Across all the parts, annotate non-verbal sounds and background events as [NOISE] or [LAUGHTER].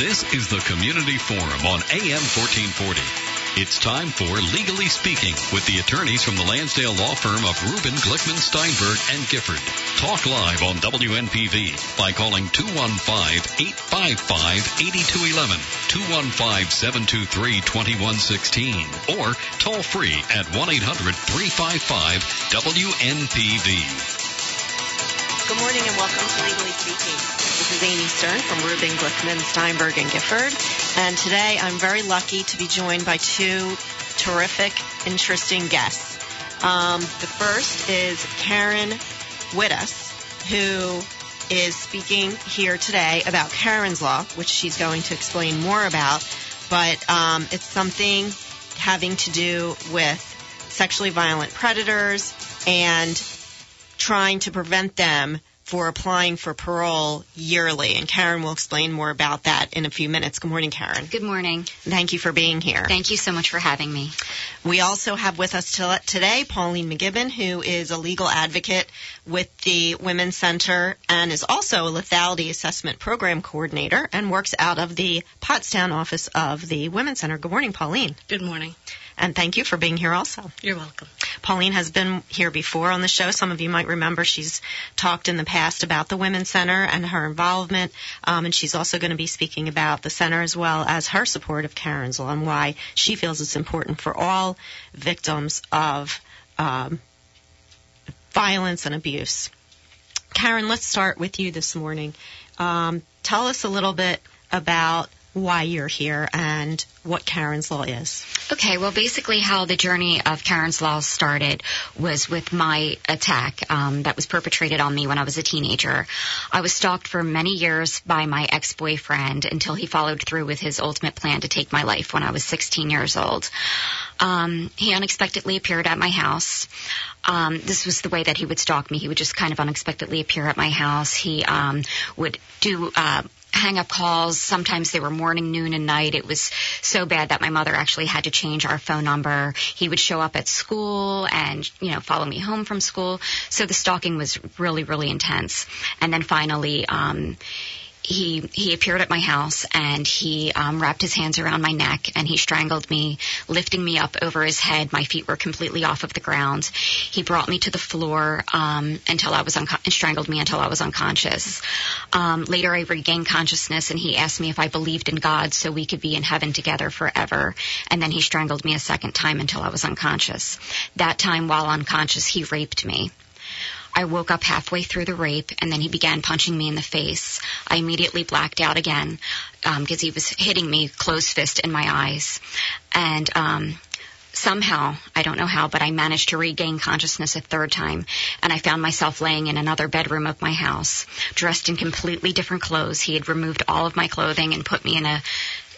This is the Community Forum on AM 1440. It's time for Legally Speaking with the attorneys from the Lansdale law firm of Rubin, Glickman, Steinberg, and Gifford. Talk live on WNPV by calling 215-855-8211, 215-723-2116, or toll free at 1-800-355-WNPV. Good morning and welcome to Legally Speaking. This is Amy Stern from Rubin, Glickman, Steinberg, and Gifford. And today I'm very lucky to be joined by two terrific, interesting guests. Um, the first is Karen Widdoss, who is speaking here today about Karen's Law, which she's going to explain more about. But um, it's something having to do with sexually violent predators and trying to prevent them for applying for parole yearly. And Karen will explain more about that in a few minutes. Good morning, Karen. Good morning. Thank you for being here. Thank you so much for having me. We also have with us today Pauline McGibbon, who is a legal advocate with the Women's Center and is also a lethality assessment program coordinator and works out of the Pottstown office of the Women's Center. Good morning, Pauline. Good morning. And thank you for being here also. You're welcome. Pauline has been here before on the show. Some of you might remember she's talked in the past about the Women's Center and her involvement. Um, and she's also going to be speaking about the center as well as her support of Karen's Law and why she feels it's important for all victims of um, violence and abuse. Karen, let's start with you this morning. Um, tell us a little bit about why you're here and what Karen's Law is. Okay, well, basically, how the journey of Karen's Law started was with my attack um, that was perpetrated on me when I was a teenager. I was stalked for many years by my ex boyfriend until he followed through with his ultimate plan to take my life when I was 16 years old. Um, he unexpectedly appeared at my house. Um, this was the way that he would stalk me. He would just kind of unexpectedly appear at my house. He um, would do uh, hang up calls. Sometimes they were morning, noon, and night. It was so bad that my mother actually had to change our phone number. He would show up at school and, you know, follow me home from school. So the stalking was really, really intense. And then finally, um, he he appeared at my house and he um, wrapped his hands around my neck and he strangled me, lifting me up over his head. My feet were completely off of the ground. He brought me to the floor um, until I was unco- and strangled me until I was unconscious. Um, later, I regained consciousness and he asked me if I believed in God so we could be in heaven together forever. And then he strangled me a second time until I was unconscious. That time, while unconscious, he raped me. I woke up halfway through the rape, and then he began punching me in the face. I immediately blacked out again because um, he was hitting me closed fist in my eyes, and um, somehow, I don't know how, but I managed to regain consciousness a third time, and I found myself laying in another bedroom of my house, dressed in completely different clothes. He had removed all of my clothing and put me in a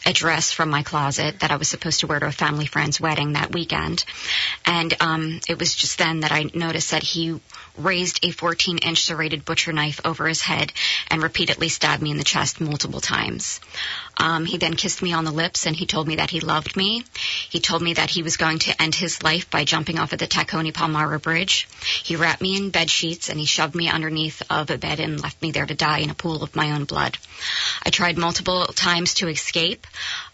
a dress from my closet that I was supposed to wear to a family friend's wedding that weekend. And um, it was just then that I noticed that he raised a 14 inch serrated butcher knife over his head and repeatedly stabbed me in the chest multiple times. Um, he then kissed me on the lips and he told me that he loved me. He told me that he was going to end his life by jumping off of the Tacony Palmyra Bridge. He wrapped me in bed sheets and he shoved me underneath of a bed and left me there to die in a pool of my own blood. I tried multiple times to escape.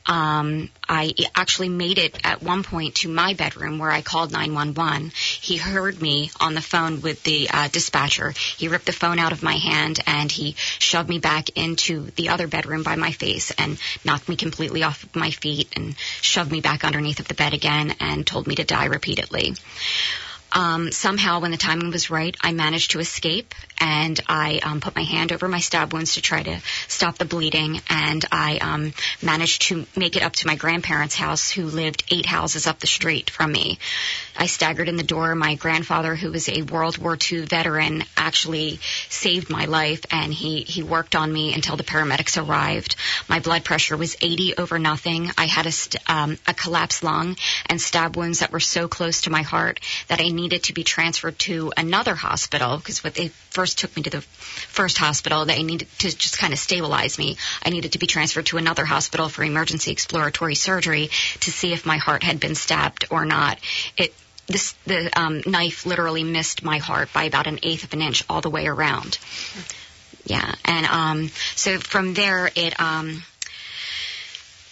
Um, I actually made it at one point to my bedroom where I called 911. He heard me on the phone with the uh, dispatcher. He ripped the phone out of my hand and he shoved me back into the other bedroom by my face and knocked me completely off of my feet and shoved me back underneath of the bed again and told me to die repeatedly. Um, somehow, when the timing was right, I managed to escape and I um, put my hand over my stab wounds to try to stop the bleeding. And I um, managed to make it up to my grandparents' house, who lived eight houses up the street from me. I staggered in the door. My grandfather, who was a World War II veteran, actually saved my life, and he he worked on me until the paramedics arrived. My blood pressure was 80 over nothing. I had a st- um, a collapsed lung and stab wounds that were so close to my heart that I needed to be transferred to another hospital because what they first took me to the first hospital, they needed to just kind of stabilize me. I needed to be transferred to another hospital for emergency exploratory surgery to see if my heart had been stabbed or not. It this, the um, knife literally missed my heart by about an eighth of an inch all the way around. Yeah, and um, so from there it um,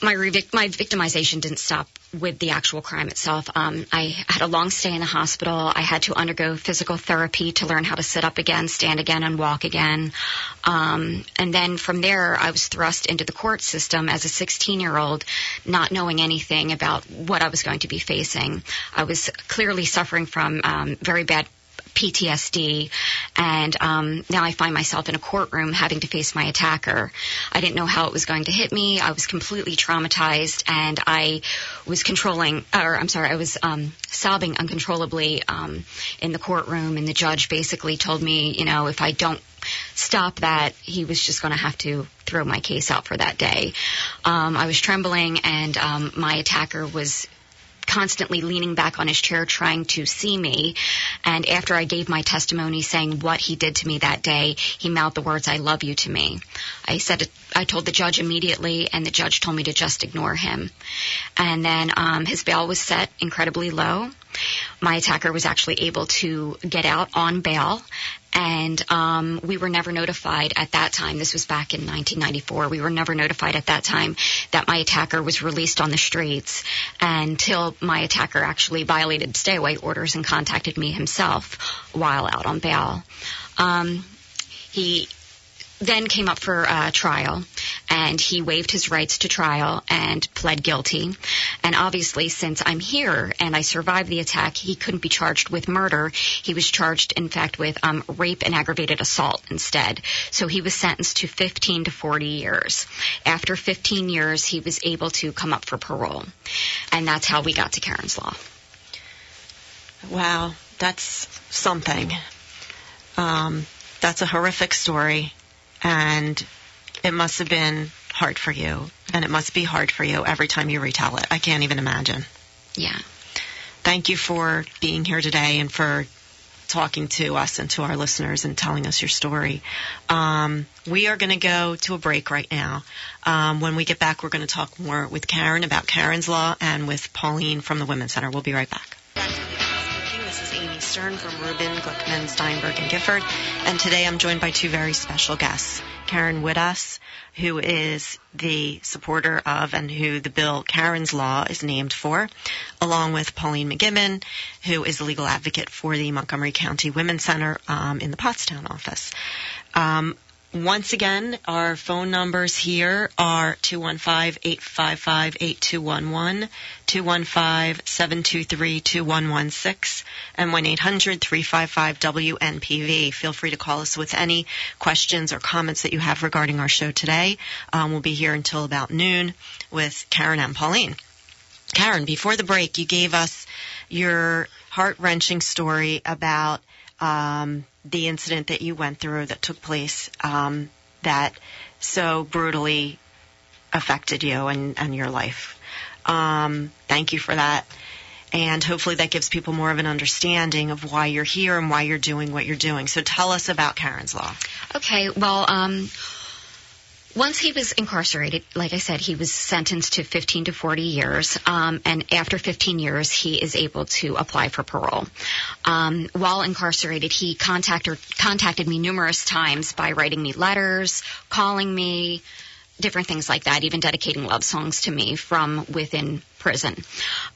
my revic- my victimization didn't stop with the actual crime itself. Um, I had a long stay in the hospital. I had to undergo physical therapy to learn how to sit up again, stand again, and walk again. Um, and then from there, I was thrust into the court system as a 16 year old, not knowing anything about what I was going to be facing. I was clearly suffering from um, very bad PTSD, and um, now I find myself in a courtroom having to face my attacker. I didn't know how it was going to hit me. I was completely traumatized, and I was controlling, or I'm sorry, I was um, sobbing uncontrollably um, in the courtroom, and the judge basically told me, you know, if I don't stop that, he was just going to have to throw my case out for that day. Um, I was trembling, and um, my attacker was constantly leaning back on his chair trying to see me. And after I gave my testimony saying what he did to me that day, he mouthed the words, I love you to me. I said, I told the judge immediately and the judge told me to just ignore him. And then, um, his bail was set incredibly low. My attacker was actually able to get out on bail and um, we were never notified at that time. This was back in 1994. We were never notified at that time that my attacker was released on the streets until my attacker actually violated stay away orders and contacted me himself while out on bail. Um, he then came up for uh, trial, and he waived his rights to trial and pled guilty. And obviously, since I'm here and I survived the attack, he couldn't be charged with murder. He was charged, in fact, with um, rape and aggravated assault instead. So he was sentenced to 15 to 40 years. After 15 years, he was able to come up for parole, and that's how we got to Karen's Law. Wow, that's something. Um, that's a horrific story and it must have been hard for you, and it must be hard for you every time you retell it. I can't even imagine. Yeah. Thank you for being here today and for talking to us and to our listeners and telling us your story. Um, we are going to go to a break right now. Um, when we get back, we're going to talk more with Karen about Karen's Law and with Pauline from the Women's Center. We'll be right back. From Rubin, Glickman, Steinberg, and Gifford. And today I'm joined by two very special guests. Karen Widdoss, who is the supporter of and who the bill Karen's Law is named for, along with Pauline McGibbon, who is the legal advocate for the Montgomery County Women's Center um, in the Pottstown office. Um, once again, our phone numbers here are 215-855-8211, 215-723-2116, and 1-800-355-WNPV. Feel free to call us with any questions or comments that you have regarding our show today. Um, we'll be here until about noon with Karen and Pauline. Karen, before the break, you gave us your heart-wrenching story about um, the incident that you went through that took place um, that so brutally affected you and, and your life. Um, thank you for that. And hopefully that gives people more of an understanding of why you're here and why you're doing what you're doing. So tell us about Karen's Law. Okay, well, um, once he was incarcerated, like I said, he was sentenced to 15 to 40 years, um, and after 15 years, he is able to apply for parole. Um, while incarcerated, he contacted contacted me numerous times by writing me letters, calling me, different things like that, even dedicating love songs to me from within prison.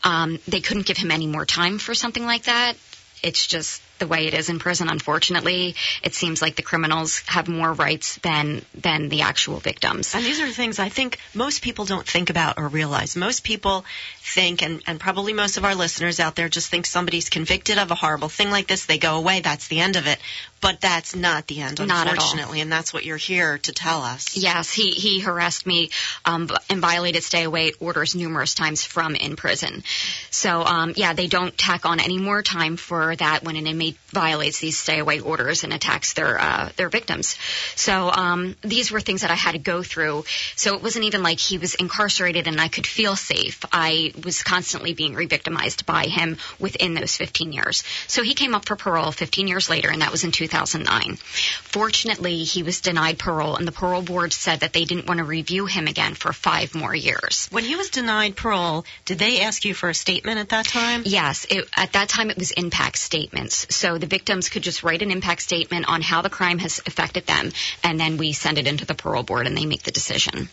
Um, they couldn't give him any more time for something like that. It's just the way it is in prison. Unfortunately, it seems like the criminals have more rights than than the actual victims. And these are things I think most people don't think about or realize. Most people think, and, and probably most of our listeners out there just think somebody's convicted of a horrible thing like this, they go away, that's the end of it. But that's not the end, Not at all. unfortunately, and that's what you're here to tell us. Yes, he he harassed me um, and violated stay away orders numerous times from in prison. So um, yeah, they don't tack on any more time for that when an inmate violates these stay away orders and attacks their uh, their victims. So um, these were things that I had to go through. So it wasn't even like he was incarcerated and I could feel safe. I was constantly being re-victimized by him within those 15 years. So he came up for parole 15 years later, and that was in 2009. Fortunately, he was denied parole, and the parole board said that they didn't want to review him again for five more years. When he was denied parole, did they ask you for a statement at that time? Yes, it, at that time it was impact statements. So the victims could just write an impact statement on how the crime has affected them, and then we send it into the parole board and they make the decision.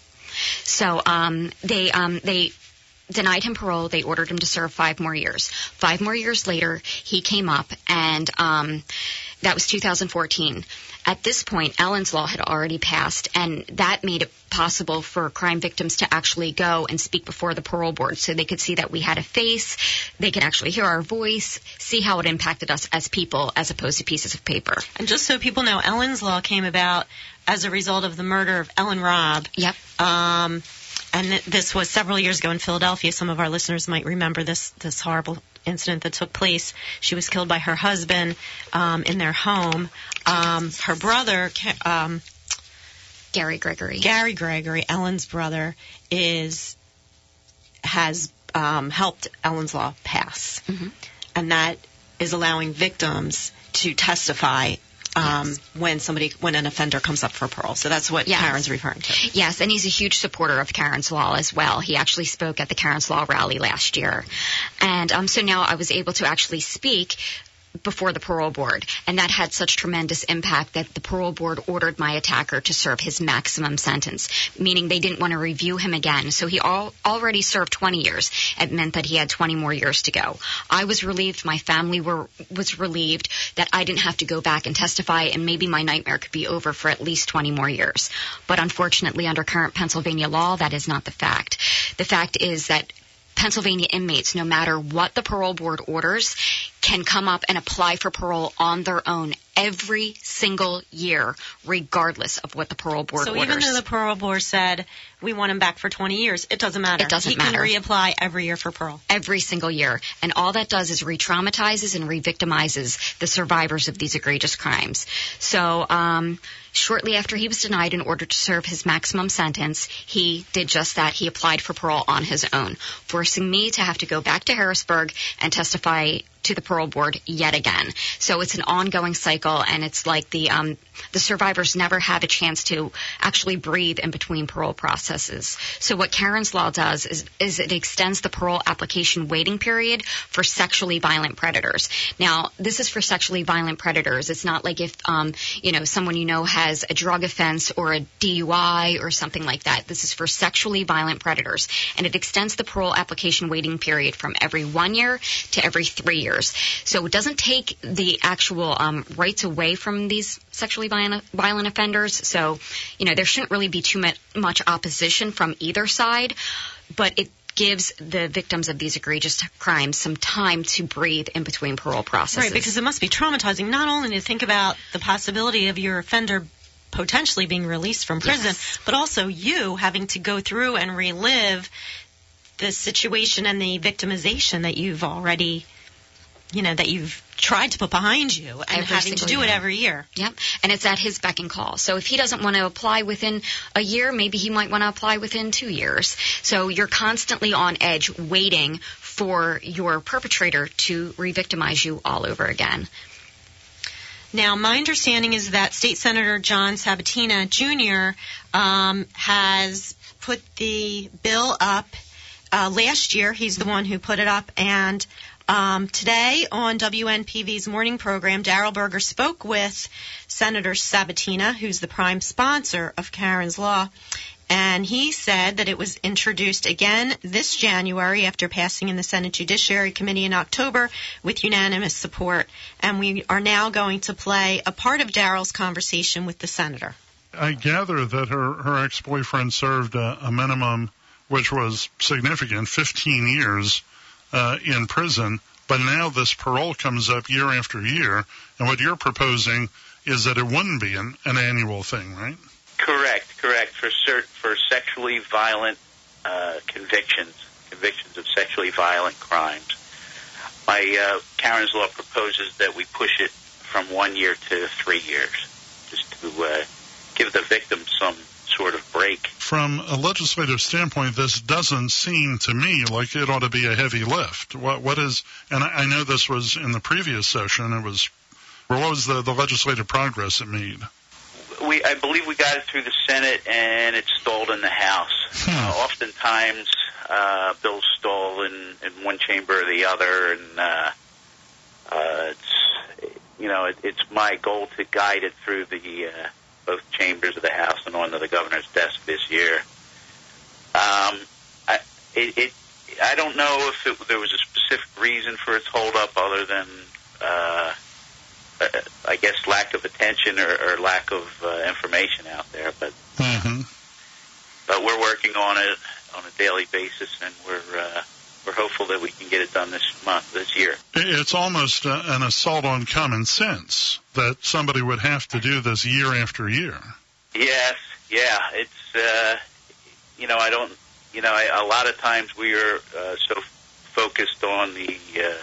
So um, they um, they denied him parole. They ordered him to serve five more years. Five more years later, he came up, and um, that was 2014. At this point, Ellen's Law had already passed, and that made it possible for crime victims to actually go and speak before the parole board so they could see that we had a face, they could actually hear our voice, see how it impacted us as people as opposed to pieces of paper. And just so people know, Ellen's Law came about as a result of the murder of Ellen Robb. Yep. Um, and th- this was several years ago in Philadelphia. Some of our listeners might remember this this horrible incident that took place. She was killed by her husband um, in their home. Um, her brother, um, Gary Gregory, Gary Gregory, Ellen's brother, is has um, helped Ellen's Law pass, mm-hmm. and that is allowing victims to testify um, when somebody when an offender comes up for parole. So that's what yes. Karen's referring to. Yes, and he's a huge supporter of Karen's Law as well. He actually spoke at the Karen's Law rally last year, and um, so now I was able to actually speak before the parole board. And that had such tremendous impact that the parole board ordered my attacker to serve his maximum sentence, meaning they didn't want to review him again. So he all, already served 20 years. It meant that he had 20 more years to go. I was relieved. My family were, was relieved that I didn't have to go back and testify and maybe my nightmare could be over for at least 20 more years. But unfortunately, under current Pennsylvania law, that is not the fact. The fact is that Pennsylvania inmates, no matter what the parole board orders, can come up and apply for parole on their own every single year, regardless of what the parole board so orders. So even though the parole board said we want him back for 20 years, it doesn't matter. It doesn't he matter. He can reapply every year for parole. Every single year. And all that does is re-traumatizes and re-victimizes the survivors of these egregious crimes. So, um, shortly after he was denied in order to serve his maximum sentence, he did just that. He applied for parole on his own, forcing me to have to go back to Harrisburg and testify to the parole board yet again. So it's an ongoing cycle, and it's like the um, the survivors never have a chance to actually breathe in between parole processes. So what Karen's law does is, is it extends the parole application waiting period for sexually violent predators. Now, this is for sexually violent predators. It's not like if um, you know someone you know has a drug offense or a DUI or something like that. This is for sexually violent predators, and it extends the parole application waiting period from every one year to every three years So it doesn't take the actual um, rights away from these sexually violent, violent offenders. So, you know, there shouldn't really be too much opposition from either side, but it gives the victims of these egregious crimes some time to breathe in between parole processes. Right, because it must be traumatizing not only to think about the possibility of your offender potentially being released from prison, yes. but also you having to go through and relive the situation and the victimization that you've already you know, that you've tried to put behind you and every having to do year. it every year. Yep. And it's at his beck and call. So if he doesn't want to apply within a year, maybe he might want to apply within two years. So you're constantly on edge waiting for your perpetrator to re-victimize you all over again. Now, my understanding is that State Senator John Sabatina Jr. Um, has put the bill up uh, last year. He's the one who put it up, and um, today on WNPV's morning program, Daryl Berger spoke with Senator Sabatina, who's the prime sponsor of Karen's Law, and he said that it was introduced again this January after passing in the Senate Judiciary Committee in October with unanimous support. And we are now going to play a part of Daryl's conversation with the senator. I gather that her, her ex boyfriend served a, a minimum, which was significant, 15 years uh, in prison, but now this parole comes up year after year, and what you're proposing is that it wouldn't be an, an annual thing, right? Correct, correct. For cert, for sexually violent uh, convictions, convictions of sexually violent crimes, my uh, Karen's law proposes that we push it from one year to three years, just to uh, give the victim some sort of break. From a legislative standpoint, this doesn't seem to me like it ought to be a heavy lift. What, what is, and I know this was in the previous session, it was, what was the, the legislative progress it made? We, I believe we got it through the Senate and it stalled in the House. Hmm. Uh, oftentimes, uh, bills stall in, in one chamber or the other, and uh, uh, it's you know it, it's my goal to guide it through the uh, both chambers of the House and onto the governor's desk this year. it, it I don't know if it, there was a specific reason for its holdup other than uh, uh, I guess lack of attention or, or lack of uh, information out there. But hmm but we're working on it on a daily basis, and we're uh, we're hopeful that we can get it done this month, this year. It's almost uh, an assault on common sense that somebody would have to do this year after year. Yes, yeah, it's uh, you know I don't you know I, a lot of times we are uh, so focused on the uh,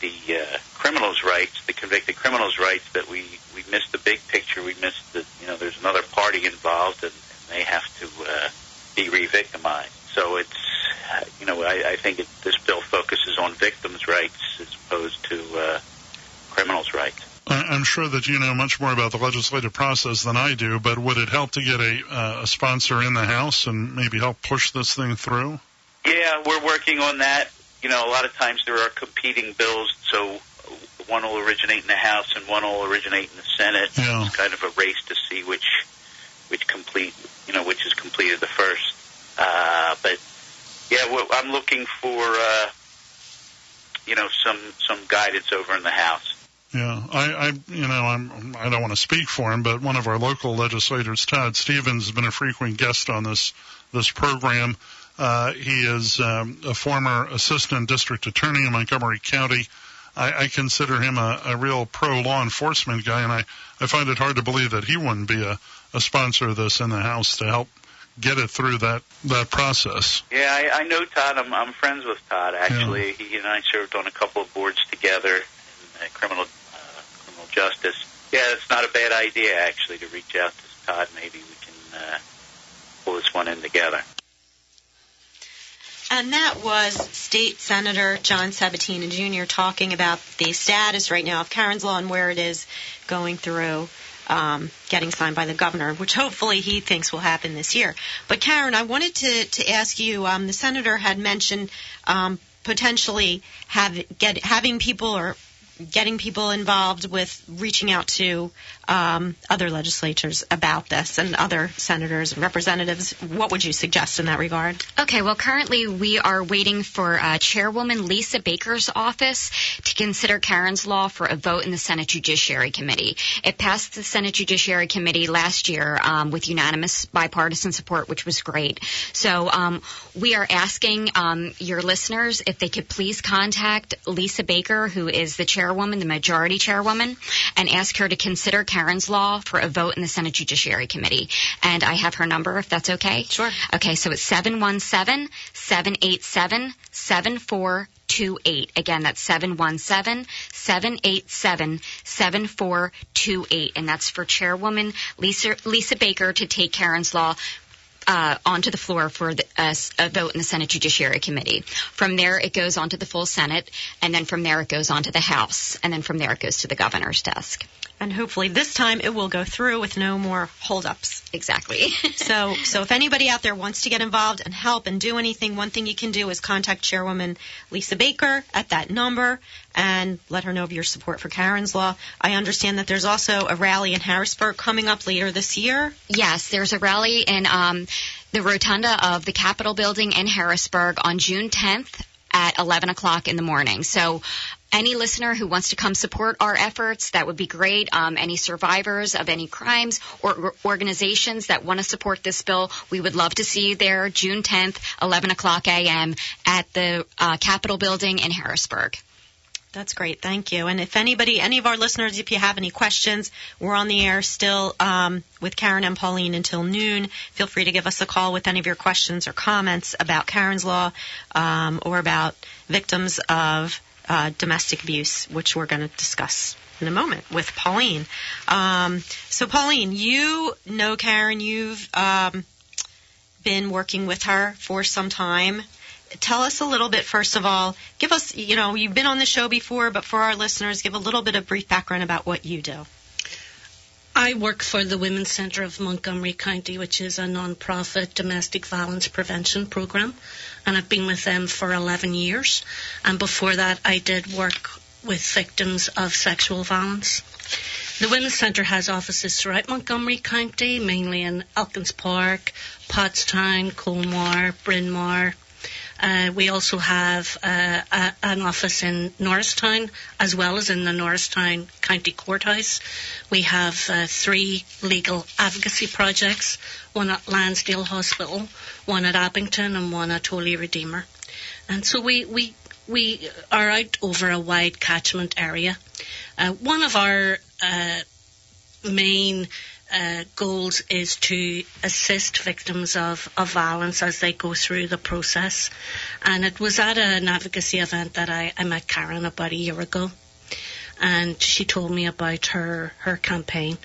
the uh, criminals' rights, the convicted criminals' rights, that we we miss the big picture. We miss the you know there's another party involved, and, and they have to uh, be re-victimized. So it's you know I, I think it, this bill focuses on victims' rights as opposed to uh, criminals' rights. I'm sure that you know much more about the legislative process than I do, but would it help to get a, uh, a sponsor in the House and maybe help push this thing through? Yeah, we're working on that. You know, a lot of times there are competing bills, so one will originate in the House and one will originate in the Senate. Yeah. It's kind of a race to see which which complete, you know, which is completed the first. Uh, but yeah, well, I'm looking for uh, you know some some guidance over in the House. Yeah, I, I, you know, I'm, I don't want to speak for him, but one of our local legislators, Todd Stevens, has been a frequent guest on this this program. Uh, he is um, a former assistant district attorney in Montgomery County. I, I consider him a, a real pro law enforcement guy, and I, I find it hard to believe that he wouldn't be a, a sponsor of this in the House to help get it through that that process. Yeah, I, I know Todd. I'm, I'm friends with Todd. Actually, he and I served on a couple of boards together in uh, criminal uh, criminal justice. Yeah, it's not a bad idea actually to reach out to Todd. Maybe we can uh, pull this one in together. And that was State Senator John Sabatina Jr. talking about the status right now of Karen's Law and where it is going through um, getting signed by the governor, which hopefully he thinks will happen this year. But Karen, I wanted to, to ask you, um, the senator had mentioned um, potentially have, get, having people or getting people involved with reaching out to um, other legislatures about this and other senators and representatives. What would you suggest in that regard? Okay, well, currently we are waiting for uh, Chairwoman Lisa Baker's office to consider Karen's Law for a vote in the Senate Judiciary Committee. It passed the Senate Judiciary Committee last year um, with unanimous bipartisan support, which was great. So um, we are asking um, your listeners if they could please contact Lisa Baker, who is the chairwoman, the majority chairwoman, and ask her to consider Karen's Law for a vote in the Senate Judiciary Committee. And I have her number, if that's okay. Sure. Okay, so it's 717 787 7428. Again, that's 717 787 7428. And that's for Chairwoman Lisa, Lisa Baker to take Karen's Law uh, onto the floor for the, uh, a vote in the Senate Judiciary Committee. From there, it goes on to the full Senate, and then from there, it goes on to the House, and then from there, it goes to the governor's desk. And hopefully this time it will go through with no more holdups. Exactly. [LAUGHS] So, so if anybody out there wants to get involved and help and do anything, one thing you can do is contact Chairwoman Lisa Baker at that number and let her know of your support for Karen's Law. I understand that there's also a rally in Harrisburg coming up later this year. Yes, there's a rally in um, the rotunda of the Capitol building in Harrisburg on June 10th at 11 o'clock in the morning. So any listener who wants to come support our efforts, that would be great. Um, any survivors of any crimes or or organizations that want to support this bill, we would love to see you there June 10th, 11 o'clock a.m. at the uh, Capitol building in Harrisburg. That's great. Thank you. And if anybody, any of our listeners, if you have any questions, we're on the air still um, with Karen and Pauline until noon. Feel free to give us a call with any of your questions or comments about Karen's Law um, or about victims of uh, domestic abuse, which we're going to discuss in a moment with Pauline. Um, so, Pauline, you know Karen. You've um, been working with her for some time. Tell us a little bit, first of all. Give us, you know, you've been on the show before, but for our listeners, give a little bit of brief background about what you do. I work for the Women's Center of Montgomery County, which is a nonprofit domestic violence prevention program, and I've been with them for 11 years. And before that, I did work with victims of sexual violence. The Women's Centre has offices throughout Montgomery County, mainly in Elkins Park, Pottstown, Colmar, Bryn Mawr. Uh, we also have uh, a, an office in Norristown as well as in the Norristown County Courthouse. We have uh, three legal advocacy projects, one at Lansdale Hospital, one at Abington and one at Holy Redeemer. And so we, we, we are out over a wide catchment area. Uh, one of our uh, main uh, goals is to assist victims of, of violence as they go through the process. And it was at an advocacy event that I, I met Karen about a year ago. And she told me about her, her campaign.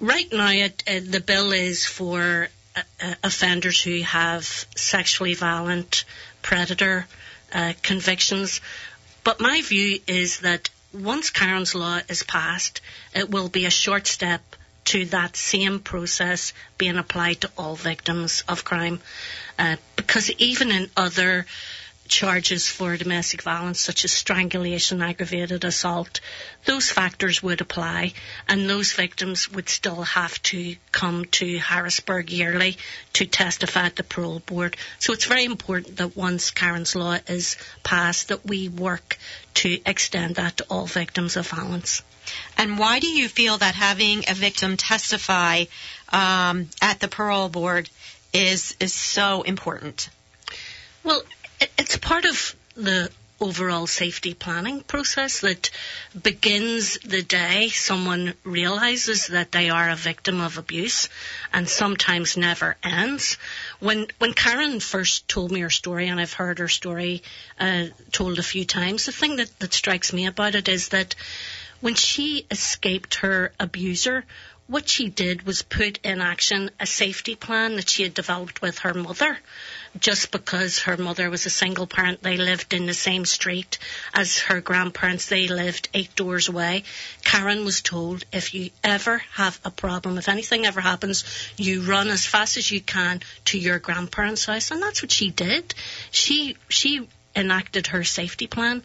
Right now, it, the bill is for uh, uh, offenders who have sexually violent predator uh, convictions. But my view is that once Karen's Law is passed, it will be a short step to that same process being applied to all victims of crime. Uh, because even in other charges for domestic violence, such as strangulation, aggravated assault, those factors would apply, and those victims would still have to come to Harrisburg yearly to testify at the parole board. So it's very important that once Karen's Law is passed, that we work to extend that to all victims of violence. And why do you feel that having a victim testify um, at the parole board is is so important? Well, it's part of the overall safety planning process that begins the day someone realizes that they are a victim of abuse and sometimes never ends. When when Karen first told me her story, and I've heard her story uh, told a few times, the thing that, that strikes me about it is that when she escaped her abuser, what she did was put in action a safety plan that she had developed with her mother. Just because her mother was a single parent, they lived in the same street as her grandparents. They lived eight doors away. Karen was told if you ever have a problem, if anything ever happens, you run as fast as you can to your grandparents' house. And that's what she did. She, she enacted her safety plan.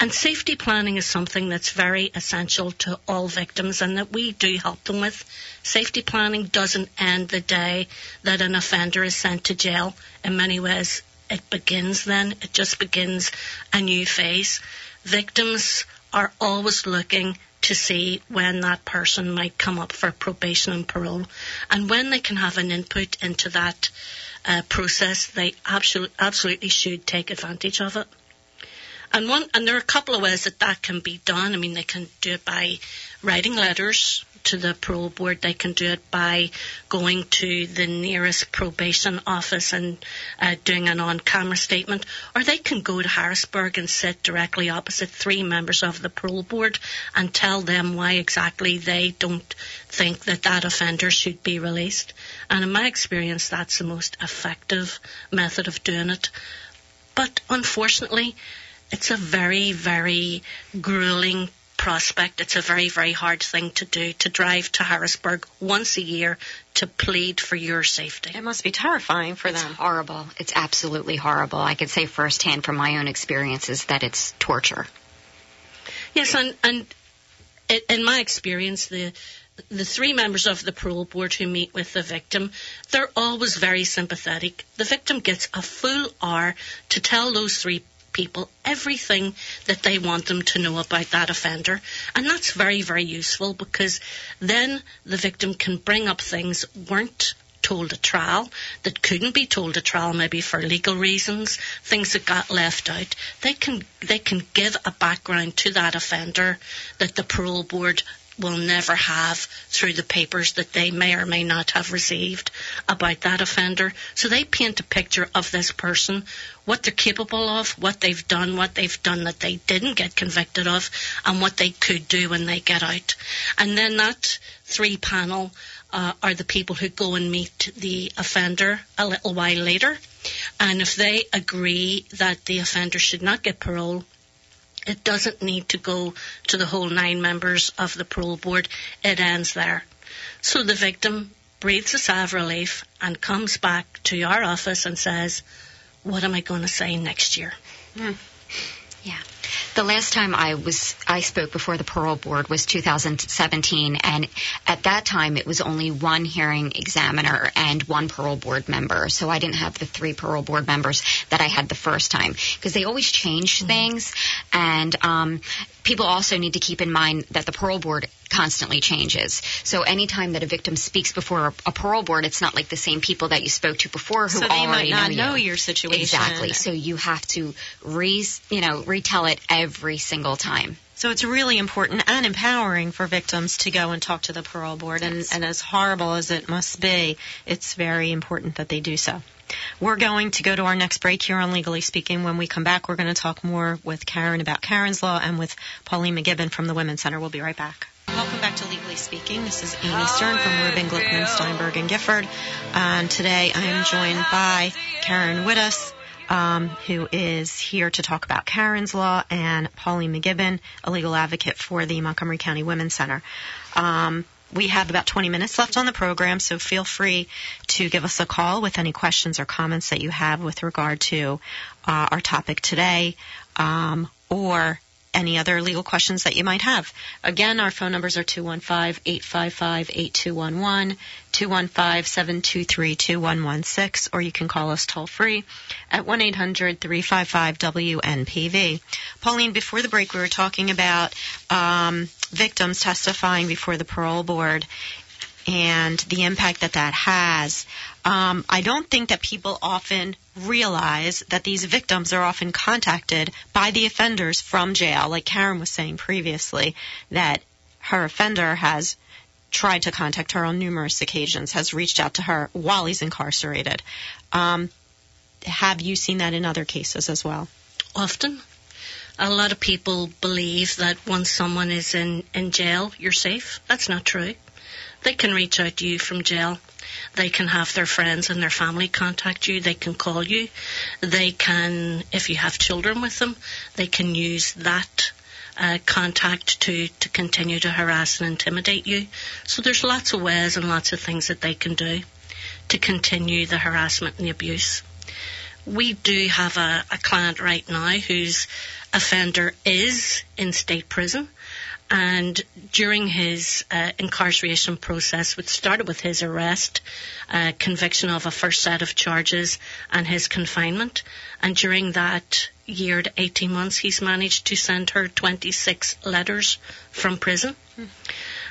And safety planning is something that's very essential to all victims and that we do help them with. Safety planning doesn't end the day that an offender is sent to jail. In many ways, it begins then. It just begins a new phase. Victims are always looking to see when that person might come up for probation and parole. And when they can have an input into that uh, process, they absolutely, absolutely should take advantage of it. And one, and there are a couple of ways that that can be done. I mean, they can do it by writing letters to the parole board. They can do it by going to the nearest probation office and uh, doing an on-camera statement, or they can go to Harrisburg and sit directly opposite three members of the parole board and tell them why exactly they don't think that that offender should be released. And in my experience, that's the most effective method of doing it. But unfortunately, it's a very, very grueling prospect. It's a very, very hard thing to do to drive to Harrisburg once a year to plead for your safety. It must be terrifying for it's them. horrible. It's absolutely horrible. I could say firsthand from my own experiences that it's torture. Yes, and, and in my experience, the the three members of the parole board who meet with the victim, they're always very sympathetic. The victim gets a full hour to tell those three people everything that they want them to know about that offender. And that's very, very useful because then the victim can bring up things weren't told at trial, that couldn't be told at trial maybe for legal reasons, things that got left out. They can they can give a background to that offender that the parole board will never have through the papers that they may or may not have received about that offender. So they paint a picture of this person, what they're capable of, what they've done, what they've done that they didn't get convicted of, and what they could do when they get out. And then that three panel uh, are the people who go and meet the offender a little while later. And if they agree that the offender should not get parole, it doesn't need to go to the whole nine members of the parole board. It ends there. So the victim breathes a sigh of relief and comes back to our office and says, what am I going to say next year? Mm. The last time I was I spoke before the parole board was 2017, and at that time it was only one hearing examiner and one parole board member. So I didn't have the three parole board members that I had the first time because they always change things, and um, people also need to keep in mind that the parole board constantly changes. So anytime that a victim speaks before a, a parole board, it's not like the same people that you spoke to before who so they already might not know, know you. your situation. Exactly. So you have to re, you know, retell it every single time. So it's really important and empowering for victims to go and talk to the parole board. And, and as horrible as it must be, it's very important that they do so. We're going to go to our next break here on Legally Speaking. When we come back, we're going to talk more with Karen about Karen's Law and with Pauline McGibbon from the Women's Center. We'll be right back. Welcome back to Legally Speaking. This is Amy Stern from Rubin, Glickman, Steinberg, and Gifford. And today I am joined by Karen Widdoss, um, who is here to talk about Karen's Law, and Pauline McGibbon, a legal advocate for the Montgomery County Women's Center. Um, we have about 20 minutes left on the program, so feel free to give us a call with any questions or comments that you have with regard to uh, our topic today, um, or any other legal questions that you might have. Again, our phone numbers are 215-855-8211, 215-723-2116, or you can call us toll free at 1-800-355-WNPV. Pauline, before the break, we were talking about um, victims testifying before the parole board and the impact that that has. Um, I don't think that people often realize that these victims are often contacted by the offenders from jail, like Karen was saying previously, that her offender has tried to contact her on numerous occasions, has reached out to her while he's incarcerated. Um, have you seen that in other cases as well? Often. A lot of people believe that once someone is in, in jail, you're safe. That's not true. They can reach out to you from jail. They can have their friends and their family contact you. They can call you. They can, if you have children with them, they can use that uh, contact to, to continue to harass and intimidate you. So there's lots of ways and lots of things that they can do to continue the harassment and the abuse. We do have a, a client right now whose offender is in state prison and during his uh, incarceration process, which started with his arrest, uh, conviction of a first set of charges, and his confinement, and during that year to 18 months, he's managed to send her 26 letters from prison. Hmm.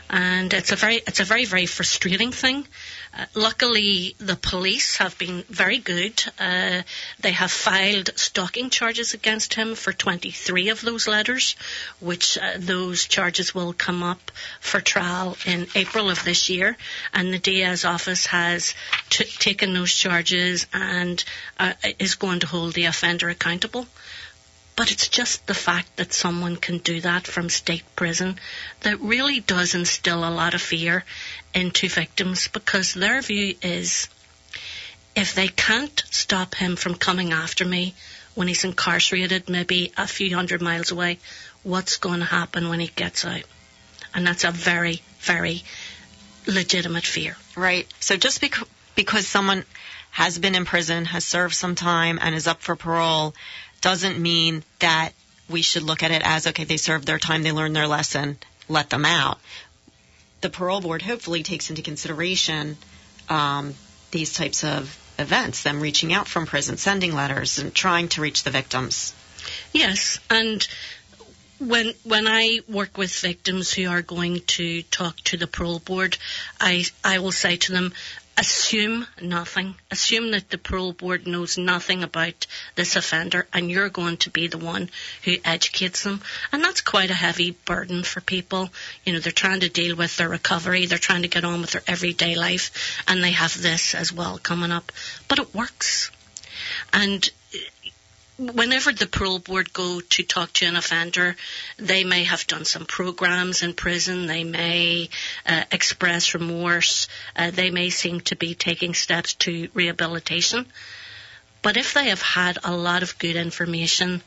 And it's a very, it's a very, very frustrating thing. Uh, luckily, the police have been very good. Uh, they have filed stalking charges against him for 23 of those letters, which uh, those charges will come up for trial in April of this year. And the DA's office has t- taken those charges and uh, is going to hold the offender accountable. But it's just the fact that someone can do that from state prison that really does instill a lot of fear into victims because their view is if they can't stop him from coming after me when he's incarcerated, maybe a few hundred miles away, what's going to happen when he gets out? And that's a very, very legitimate fear. Right. So just bec- because someone has been in prison, has served some time, and is up for parole, doesn't mean that we should look at it as okay, they served their time, they learned their lesson, let them out. The parole board hopefully takes into consideration um, these types of events, them reaching out from prison, sending letters, and trying to reach the victims. Yes, and when when I work with victims who are going to talk to the parole board, I I will say to them, assume nothing. Assume that the parole board knows nothing about this offender and you're going to be the one who educates them. And that's quite a heavy burden for people. You know, they're trying to deal with their recovery, they're trying to get on with their everyday life, and they have this as well coming up. But it works. And whenever the parole board go to talk to an offender, they may have done some programs in prison. They may uh, express remorse. Uh, they may seem to be taking steps to rehabilitation. But if they have had a lot of good information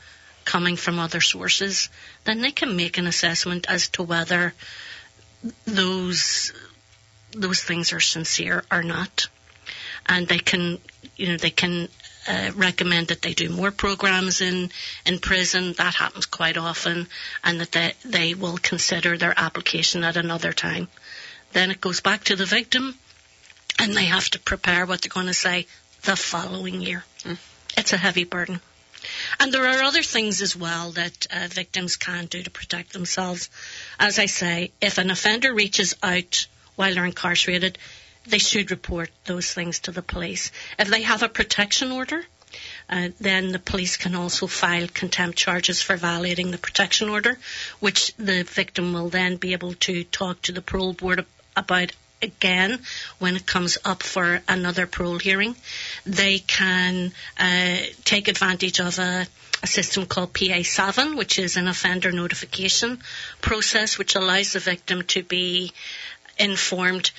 coming from other sources, then they can make an assessment as to whether those those things are sincere or not, and they can, you know, they can uh, recommend that they do more programs in, in prison. That happens quite often, and that they, they will consider their application at another time. Then it goes back to the victim, and they have to prepare what they're going to say the following year. Mm. It's a heavy burden. And there are other things as well that uh, victims can do to protect themselves. As I say, if an offender reaches out while they're incarcerated, they should report those things to the police. If they have a protection order, uh, then the police can also file contempt charges for violating the protection order, which the victim will then be able to talk to the parole board about again when it comes up for another parole hearing. They can uh, take advantage of a, a, system called PA SAVIN, which is an offender notification process, which allows the victim to be informed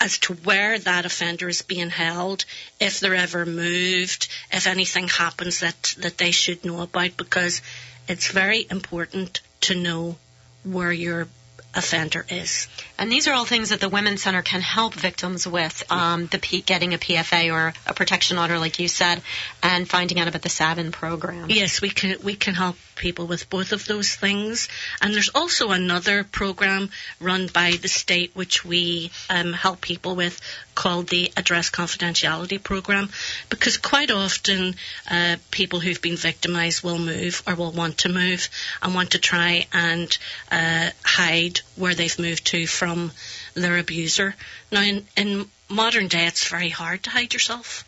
as to where that offender is being held, if they're ever moved, if anything happens that, that they should know about, because it's very important to know where your offender is. And these are all things that the Women's Center can help victims with, um, the P- getting a PFA or a protection order, like you said, and finding out about the SAVIN program. Yes, we can we can help people with both of those things. And there's also another program run by the state which we um, help people with called the Address Confidentiality Program because quite often uh, people who've been victimized will move or will want to move and want to try and uh, hide where they've moved to from their abuser. Now, in, in modern day, it's very hard to hide yourself.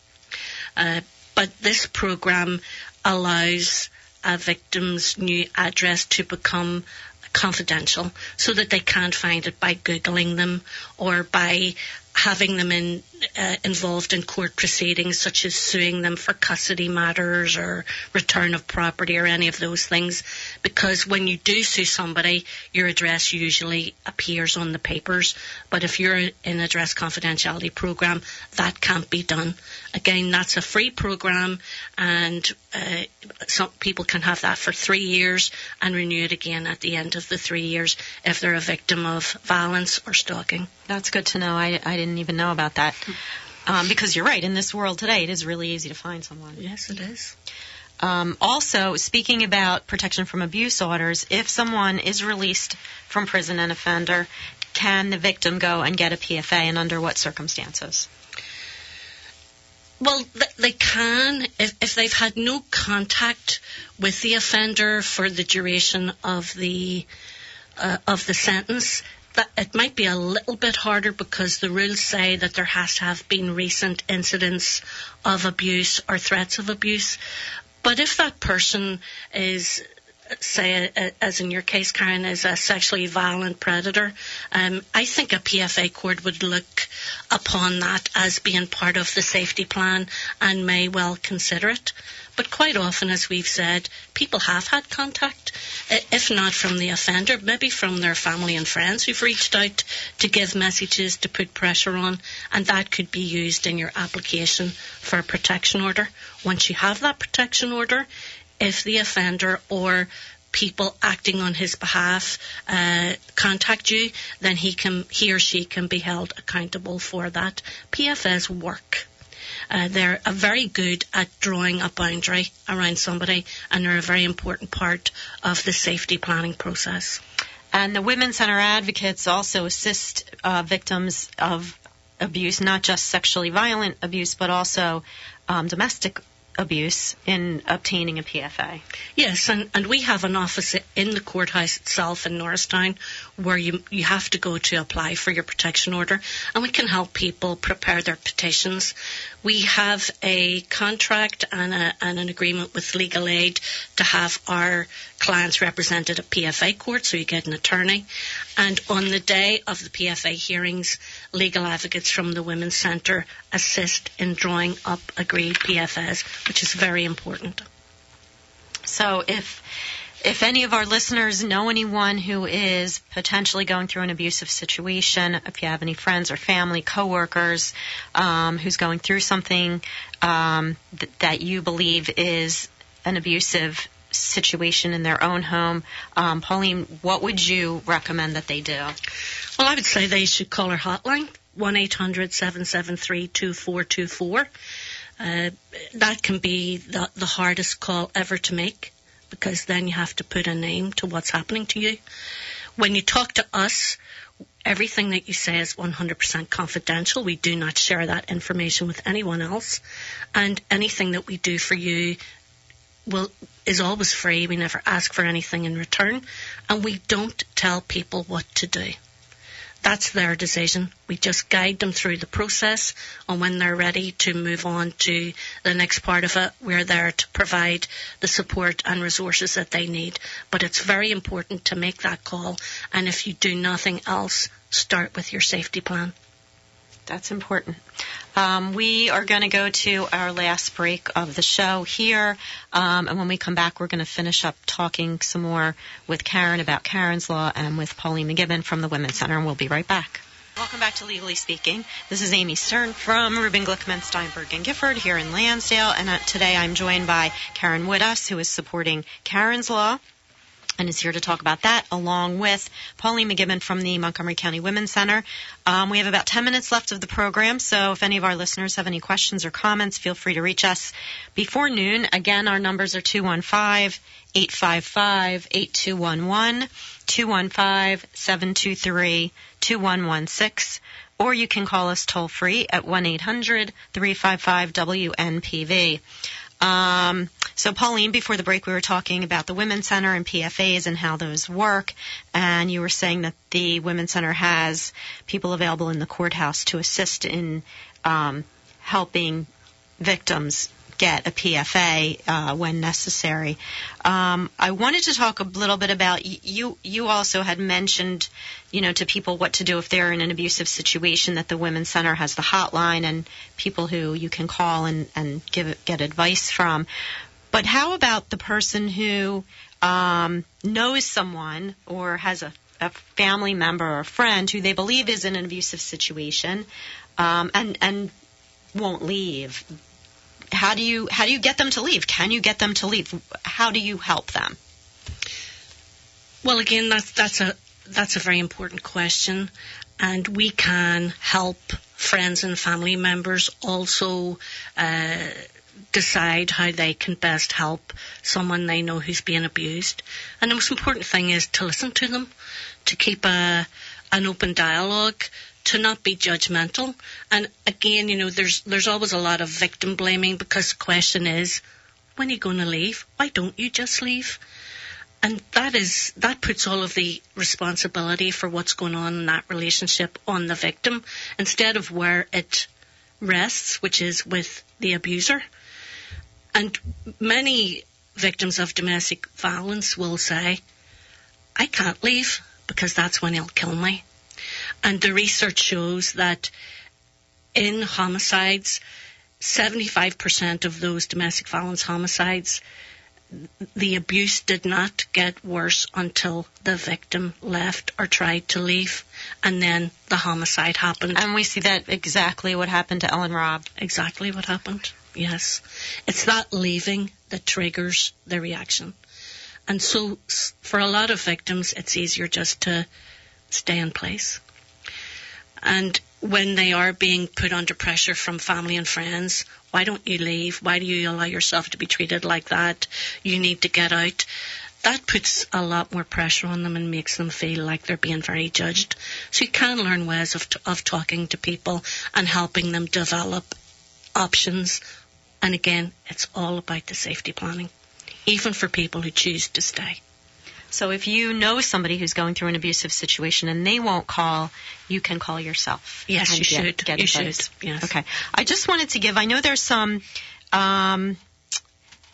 Uh, but this program allows a victim's new address to become confidential so that they can't find it by Googling them or by having them in, uh, involved in court proceedings, such as suing them for custody matters or return of property or any of those things. Because when you do sue somebody, your address usually appears on the papers. But if you're in address confidentiality program, that can't be done. Again, that's a free program, and uh, some people can have that for three years and renew it again at the end of the three years if they're a victim of violence or stalking. That's good to know. I, I didn't even know about that. Um, because you're right, in this world today, it is really easy to find someone. Yes, it is. Um, also, speaking about protection from abuse orders, if someone is released from prison and offender, can the victim go and get a PFA, and under what circumstances? Well, they can if, if they've had no contact with the offender for the duration of the uh, of the sentence that it might be a little bit harder because the rules say that there has to have been recent incidents of abuse or threats of abuse. But if that person is say, as in your case, Karen, is a sexually violent predator, um, I think a PFA court would look upon that as being part of the safety plan and may well consider it. But quite often, as we've said, people have had contact, if not from the offender, maybe from their family and friends who've reached out to give messages to put pressure on, and that could be used in your application for a protection order. Once you have that protection order, if the offender or people acting on his behalf uh, contact you, then he can he or she can be held accountable for that. PFAs work. Uh, they're very good at drawing a boundary around somebody, and they're a very important part of the safety planning process. And the Women's Center advocates also assist uh, victims of abuse, not just sexually violent abuse, but also um, domestic abuse in obtaining a PFA. Yes, and, and we have an office in the courthouse itself in Norristown where you, you have to go to apply for your protection order, and we can help people prepare their petitions. We have a contract and, a, and an agreement with legal aid to have our clients represented at PFA court, so you get an attorney. And on the day of the PFA hearings, legal advocates from the Women's Centre assist in drawing up agreed PFAs, which is very important. So if if any of our listeners know anyone who is potentially going through an abusive situation, if you have any friends or family, coworkers, um, who's going through something um, th- that you believe is an abusive situation in their own home, um, Pauline, what would you recommend that they do? Well, I would say they should call our hotline, 1 800 773 2424. Uh, that can be the, the hardest call ever to make because then you have to put a name to what's happening to you. When you talk to us, everything that you say is 100% confidential. We do not share that information with anyone else. And anything that we do for you will is always free. We never ask for anything in return. And we don't tell people what to do that's their decision. We just guide them through the process, and when they're ready to move on to the next part of it, we're there to provide the support and resources that they need. But it's very important to make that call, and if you do nothing else, start with your safety plan. That's important. Um, we are going to go to our last break of the show here. Um, and when we come back, we're going to finish up talking some more with Karen about Karen's Law and with Pauline McGibbon from the Women's Center. And we'll be right back. Welcome back to Legally Speaking. This is Amy Stern from Rubin Glickman, Steinberg, and Gifford here in Lansdale. And uh, today I'm joined by Karen Widdoss, who is supporting Karen's Law and is here to talk about that, along with Pauline McGibbon from the Montgomery County Women's Center. Um, we have about 10 minutes left of the program, so if any of our listeners have any questions or comments, feel free to reach us before noon. Again, our numbers are 215 855 8211, 215 723 2116 or you can call us toll free at 1 800 355 WNPV. Um, so, Pauline, before the break, we were talking about the Women's Center and PFAs and how those work. And you were saying that the Women's Center has people available in the courthouse to assist in um, helping victims get a PFA uh, when necessary. Um, I wanted to talk a little bit about you. You also had mentioned, you know, to people what to do if they're in an abusive situation. That the Women's Center has the hotline and people who you can call and and give get advice from. But how about the person who um, knows someone or has a, a family member or a friend who they believe is in an abusive situation um, and and won't leave? How do you how do you get them to leave? Can you get them to leave? How do you help them? Well, again, that's that's a that's a very important question, and we can help friends and family members also uh, decide how they can best help someone they know who's being abused. And the most important thing is to listen to them, to keep a an open dialogue, to not be judgmental. And again, you know, there's there's always a lot of victim blaming because the question is, when are you going to leave? Why don't you just leave? And that is that puts all of the responsibility for what's going on in that relationship on the victim instead of where it rests, which is with the abuser. And many victims of domestic violence will say, I can't leave because that's when he'll kill me. And the research shows that in homicides, 75% of those domestic violence homicides, the abuse did not get worse until the victim left or tried to leave, and then the homicide happened. And we see that exactly what happened to Ellen Robb. Exactly what happened, yes. It's that leaving that triggers the reaction. And so, for a lot of victims, it's easier just to stay in place. And when they are being put under pressure from family and friends, why don't you leave? Why do you allow yourself to be treated like that? You need to get out. That puts a lot more pressure on them and makes them feel like they're being very judged. So you can learn ways of, of talking to people and helping them develop options. And again, it's all about the safety planning, even for people who choose to stay. So if you know somebody who's going through an abusive situation and they won't call, you can call yourself. Yes, you get, should. Get you advice. should. Yes. Okay. I just wanted to give. I know there's some. Um,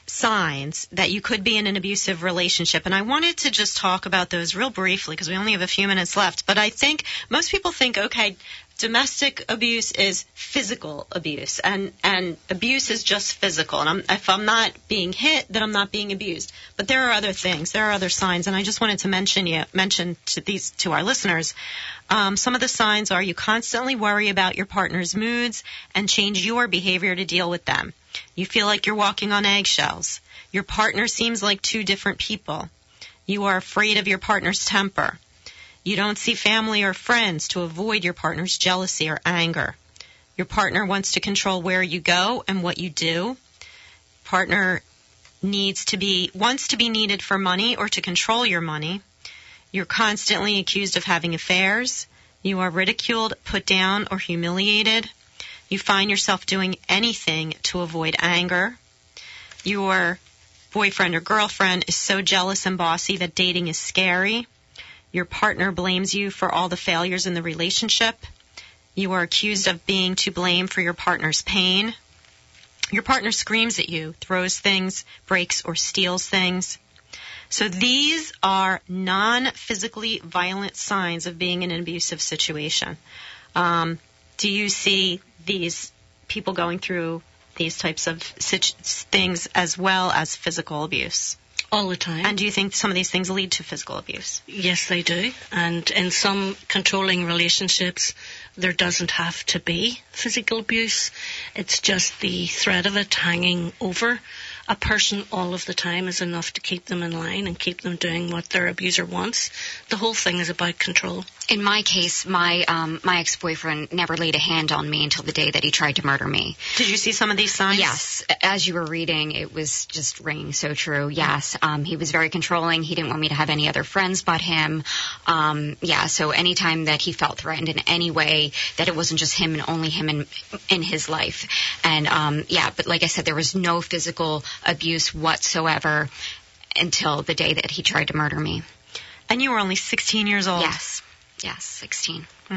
signs that you could be in an abusive relationship. And I wanted to just talk about those real briefly because we only have a few minutes left. But I think most people think, okay, domestic abuse is physical abuse and and abuse is just physical. And I'm, if I'm not being hit then I'm not being abused. But there are other things. There are other signs. And I just wanted to mention you mention to these to our listeners um, some of the signs are you constantly worry about your partner's moods and change your behavior to deal with them. You feel like you're walking on eggshells. Your partner seems like two different people. You are afraid of your partner's temper you don't see family or friends to avoid your partner's jealousy or anger. Your partner wants to control where you go and what you do. Partner needs to be wants to be needed for money or to control your money. You're constantly accused of having affairs. You are ridiculed, put down, or humiliated. You find yourself doing anything to avoid anger. Your boyfriend or girlfriend is so jealous and bossy that dating is scary. Your partner blames you for all the failures in the relationship. You are accused of being to blame for your partner's pain. Your partner screams at you, throws things, breaks or steals things. So these are non-physically violent signs of being in an abusive situation. Um, do you see these people going through these types of things as well as physical abuse? All the time. And do you think some of these things lead to physical abuse? Yes, they do. And in some controlling relationships, there doesn't have to be physical abuse. It's just the threat of it hanging over a person all of the time is enough to keep them in line and keep them doing what their abuser wants. The whole thing is about control. In my case, my um, my ex boyfriend never laid a hand on me until the day that he tried to murder me. Did you see some of these signs? Yes, as you were reading, it was just ringing so true. Yes, um, he was very controlling. He didn't want me to have any other friends but him. Um, yeah, so anytime that he felt threatened in any way, that it wasn't just him and only him in in his life. And um, yeah, but like I said, there was no physical abuse whatsoever until the day that he tried to murder me. And you were only 16 years old. Yes. Yes, 16. Hmm.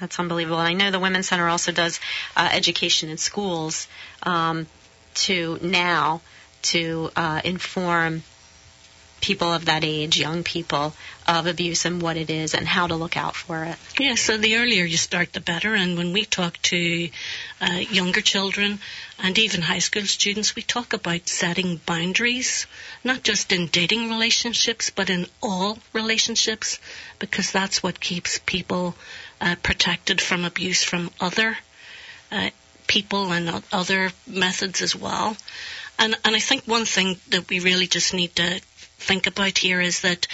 That's unbelievable. I know the Women's Center also does uh, education in schools um, to now to uh, inform people of that age, young people, of abuse and what it is and how to look out for it. Yeah, so the earlier you start, the better. And when we talk to uh, younger children and even high school students, we talk about setting boundaries, not just in dating relationships, but in all relationships, because that's what keeps people uh, protected from abuse from other uh, people and other methods as well. And, and I think one thing that we really just need to think about here is that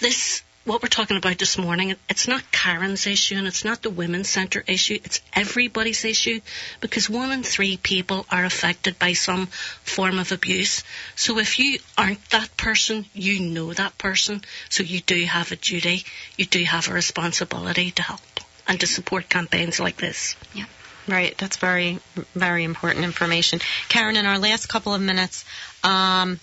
this what we're talking about this morning, it's not Karen's issue and it's not the Women's Centre issue. It's everybody's issue because one in three people are affected by some form of abuse. So if you aren't that person, you know that person. So you do have a duty, you do have a responsibility to help and to support campaigns like this. Yeah. Right, that's very, very important information. Karen, in our last couple of minutes, um,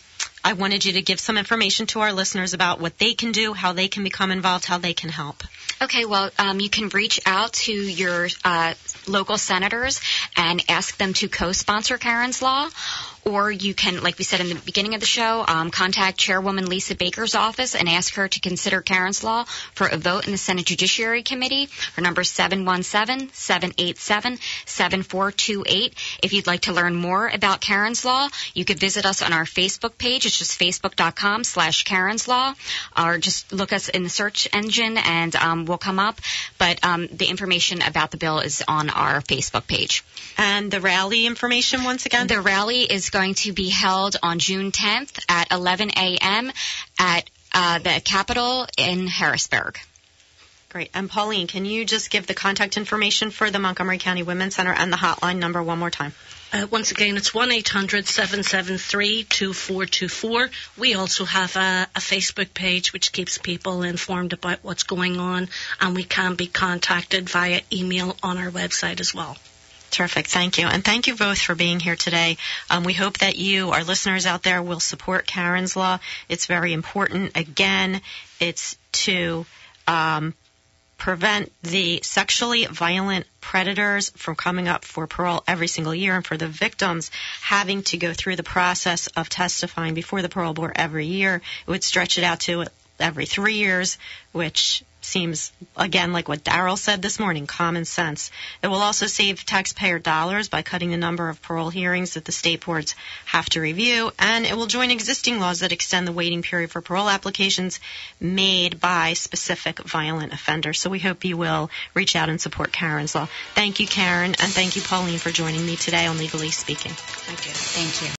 I wanted you to give some information to our listeners about what they can do, how they can become involved, how they can help. Okay, well, um, you can reach out to your uh, local senators and ask them to co-sponsor Karen's Law, or you can, like we said in the beginning of the show, um, contact Chairwoman Lisa Baker's office and ask her to consider Karen's Law for a vote in the Senate Judiciary Committee. Her number is 717-787-7428. If you'd like to learn more about Karen's Law, you could visit us on our Facebook page. It's just facebook.com slash Karen's Law, or just look us in the search engine and um, we'll come up. But um, the information about the bill is on our Facebook page. And the rally information once again? The rally is going to be held on June 10th at 11 a.m. at uh, the Capitol in Harrisburg. Great. And Pauline, can you just give the contact information for the Montgomery County Women's Center and the hotline number one more time? Uh, once again, it's 1 800 773 2424. We also have a, a, Facebook page which keeps people informed about what's going on, and we can be contacted via email on our website as well. Terrific. Thank you. And thank you both for being here today. Um, we hope that you, our listeners out there, will support Karen's Law. It's very important. Again, it's to um, prevent the sexually violent predators from coming up for parole every single year and for the victims having to go through the process of testifying before the parole board every year. It would stretch it out to every three years, which seems, again, like what Daryl said this morning, common sense. It will also save taxpayer dollars by cutting the number of parole hearings that the state boards have to review, and it will join existing laws that extend the waiting period for parole applications made by specific violent offenders. So we hope you will reach out and support Karen's Law. Thank you, Karen, and thank you, Pauline, for joining me today on Legally Speaking. Thank you. Thank you.